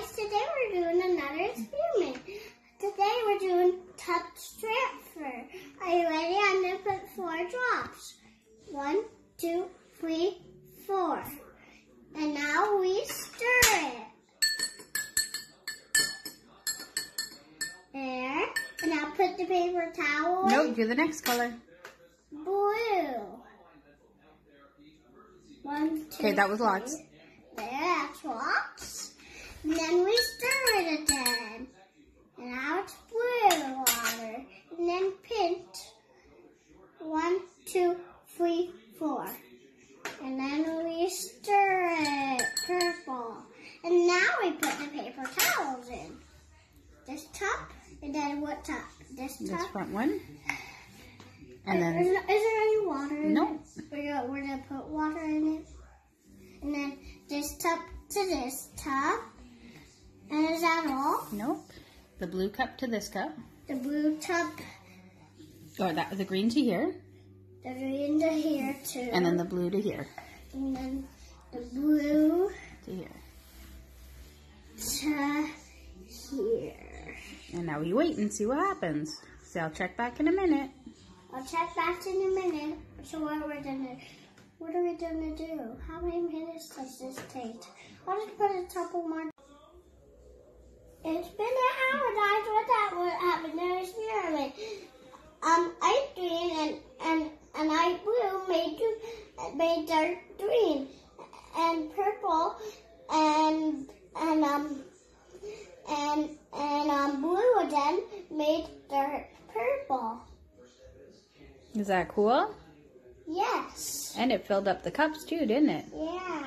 guys, today we're doing another experiment. Today we're doing touch transfer. Are you ready? I'm going to put four drops. One, two, three, four. And now we stir it. There. And now put the paper towel No, do the next color. Blue. One, two, Okay, that was lots. There, that's lots. And then we stir it again. And now it's blue water. And then pink. One, two, three, four. And then we stir it purple. And now we put the paper towels in. This top, and then what top? This top. This front one. And then, is there any water in No. it? We're gonna, we're gonna put water in it. And then this top to this top. And is that all? nope. The blue cup to this cup. The blue cup. Or that the green to here. the green to here too. And then the blue to here. And then the blue To here. to here. And now we wait and see what happens. So I'll check back in a minute. I'll check back in a minute. So what we're gonna, what are we gonna do? How many minutes does this take? I'll just put a couple more. It's been an hour, guys. What that would happen in the experiment? Um, ice green and and and ice blue made you made dark green, and purple and and um and and um blue again made dark purple. Is that cool? Yes. And it filled up the cups too, didn't it? Yeah.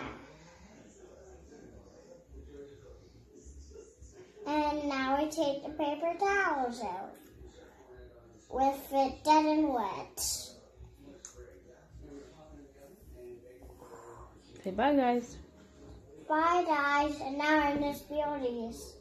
And now we take the paper towels out with it dead and wet. Say bye, guys. Bye guys, and now I'm Miss Beauties.